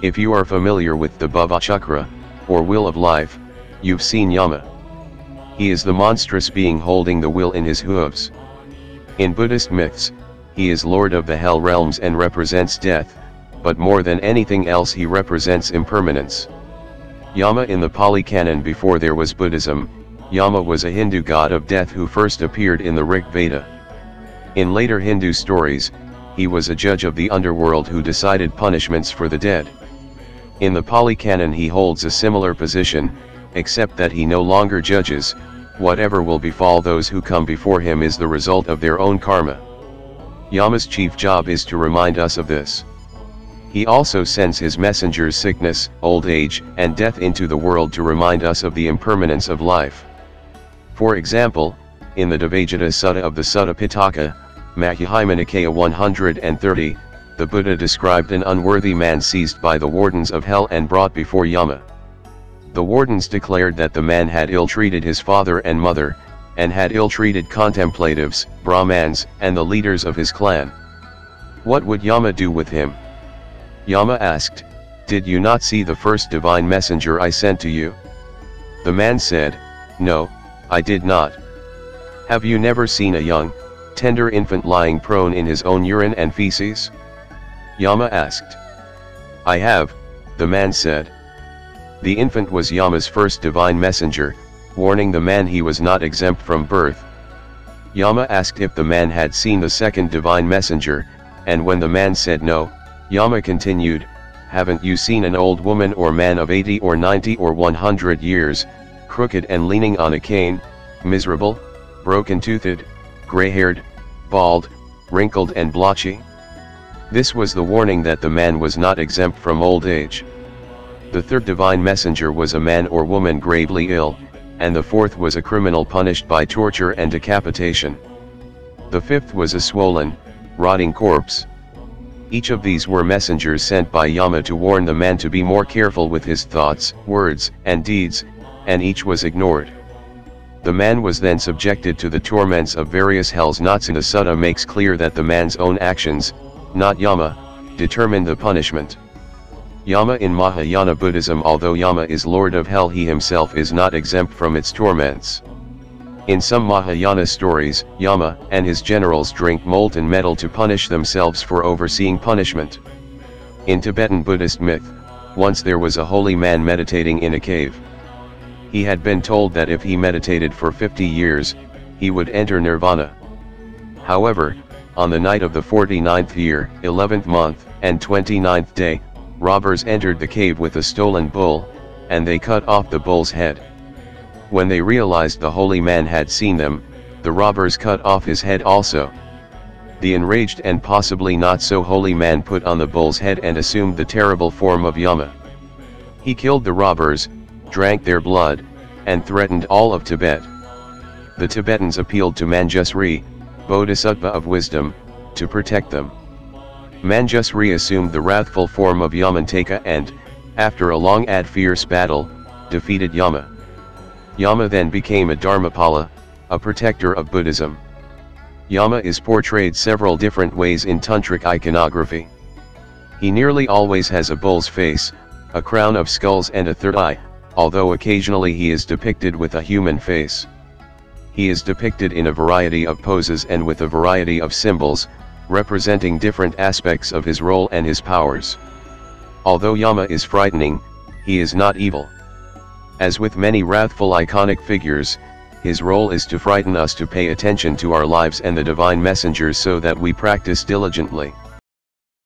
If you are familiar with the Bhava Chakra, or Wheel of Life, you've seen Yama. He is the monstrous being holding the wheel in his hooves. In Buddhist myths, he is lord of the hell realms and represents death, but more than anything else he represents impermanence. Yama in the Pali Canon before there was Buddhism, Yama was a Hindu god of death who first appeared in the Rig Veda. In later Hindu stories, he was a judge of the underworld who decided punishments for the dead. In the Pali Canon he holds a similar position, except that he no longer judges, whatever will befall those who come before him is the result of their own karma. Yama's chief job is to remind us of this. He also sends his messengers sickness, old age, and death into the world to remind us of the impermanence of life. For example, in the Devaduta Sutta of the Sutta Pitaka, Majjhima 130, the Buddha described an unworthy man seized by the wardens of hell and brought before Yama. The wardens declared that the man had ill-treated his father and mother, and had ill-treated contemplatives, Brahmans, and the leaders of his clan. What would Yama do with him? Yama asked, Did you not see the first divine messenger I sent to you? The man said, No, I did not. Have you never seen a young, tender infant lying prone in his own urine and feces? Yama asked. I have, the man said. The infant was Yama's first divine messenger, warning the man he was not exempt from birth. Yama asked if the man had seen the second divine messenger, and when the man said no, Yama continued, Haven't you seen an old woman or man of 80 or 90 or 100 years, crooked and leaning on a cane, miserable, broken-toothed, gray-haired, bald, wrinkled and blotchy? This was the warning that the man was not exempt from old age. The third divine messenger was a man or woman gravely ill, and the fourth was a criminal punished by torture and decapitation. The fifth was a swollen, rotting corpse. Each of these were messengers sent by Yama to warn the man to be more careful with his thoughts, words, and deeds, and each was ignored. The man was then subjected to the torments of various hells. The Sutta makes clear that the man's own actions, not Yama, determine the punishment. Yama in Mahayana Buddhism Although Yama is lord of hell he himself is not exempt from its torments. In some Mahayana stories, Yama and his generals drink molten metal to punish themselves for overseeing punishment. In Tibetan Buddhist myth, once there was a holy man meditating in a cave. He had been told that if he meditated for 50 years, he would enter nirvana. However, on the night of the 49th year, 11th month, and 29th day, robbers entered the cave with a stolen bull, and they cut off the bull's head. When they realized the holy man had seen them, the robbers cut off his head also. The enraged and possibly not so holy man put on the bull's head and assumed the terrible form of Yama. He killed the robbers, drank their blood, and threatened all of Tibet. The Tibetans appealed to Manjusri, Bodhisattva of wisdom, to protect them. Manjusri assumed the wrathful form of Yamantaka and, after a long and fierce battle, defeated Yama. Yama then became a Dharmapala, a protector of Buddhism. Yama is portrayed several different ways in tantric iconography. He nearly always has a bull's face, a crown of skulls and a third eye, although occasionally he is depicted with a human face he is depicted in a variety of poses and with a variety of symbols, representing different aspects of his role and his powers. Although Yama is frightening, he is not evil. As with many wrathful iconic figures, his role is to frighten us to pay attention to our lives and the divine messengers so that we practice diligently.